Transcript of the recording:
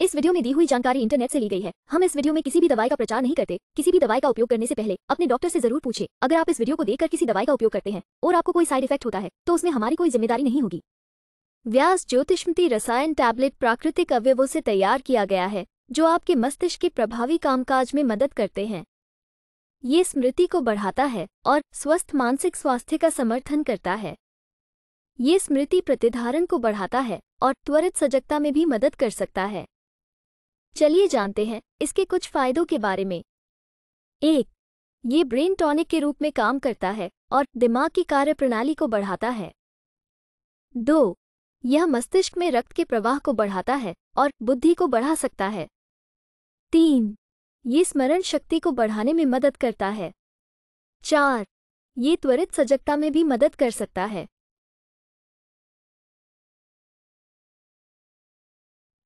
इस वीडियो में दी हुई जानकारी इंटरनेट से ली गई है। हम इस वीडियो में किसी भी दवाई का प्रचार नहीं करते। किसी भी दवाई का उपयोग करने से पहले अपने डॉक्टर से ज़रूर पूछे। अगर आप इस वीडियो को देखकर किसी दवाई का उपयोग करते हैं और आपको कोई साइड इफ़ेक्ट होता है तो उसमें हमारी कोई ज़िम्मेदारी नहीं होगी। व्यास ज्योतिषमती रसायन टैबलेट प्राकृतिक अवयवों से तैयार किया गया है, जो आपके मस्तिष्क के प्रभावी कामकाज में मदद करते हैं। ये स्मृति को बढ़ाता है और स्वस्थ मानसिक स्वास्थ्य का समर्थन करता है। ये स्मृति प्रतिधारण को बढ़ाता है और त्वरित सजगता में भी मदद कर सकता है। चलिए जानते हैं इसके कुछ फायदों के बारे में। एक, ये ब्रेन टॉनिक के रूप में काम करता है और दिमाग की कार्यप्रणाली को बढ़ाता है। दो, यह मस्तिष्क में रक्त के प्रवाह को बढ़ाता है और बुद्धि को बढ़ा सकता है। तीन, ये स्मरण शक्ति को बढ़ाने में मदद करता है। चार, ये त्वरित सजगता में भी मदद कर सकता है।